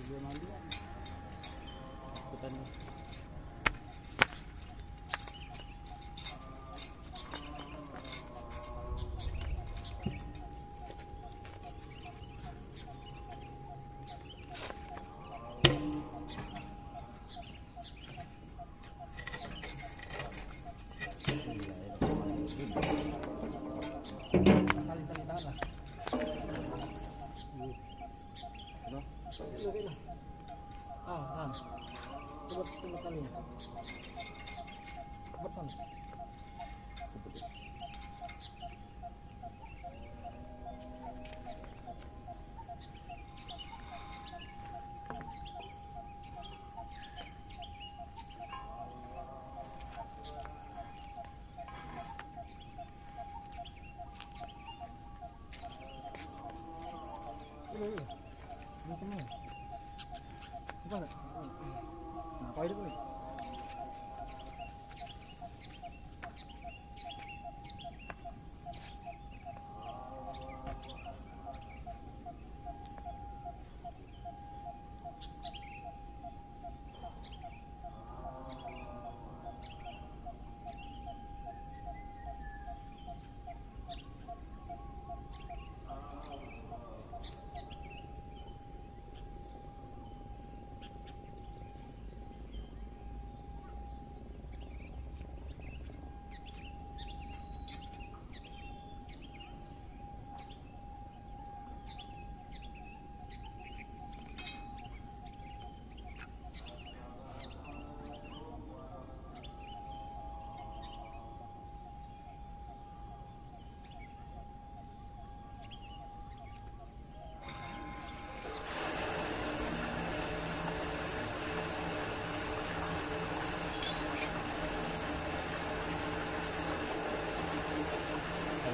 juga mandi kan ikutan. Ano? Lagay na. Ah, ah. Tumat, tumat kami. Ba't saan?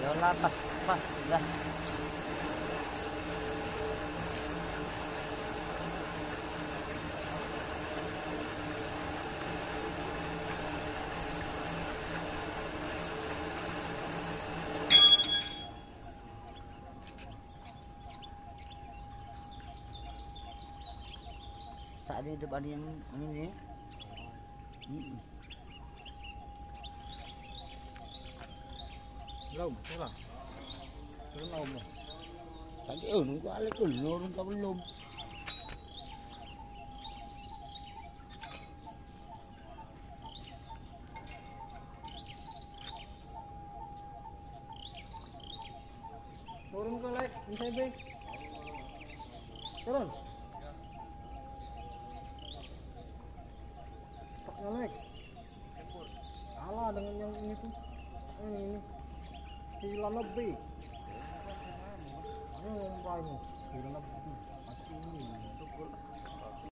Ayo lah pas pas dah. Saat ini depan yang ini. Hmm. nôm thế là cái nôm này cái cái ửng quá lấy ửng nôm không có cái nôm Turun ke lek, bisa bi. Turun. তিরানব্বই তিরানব্বই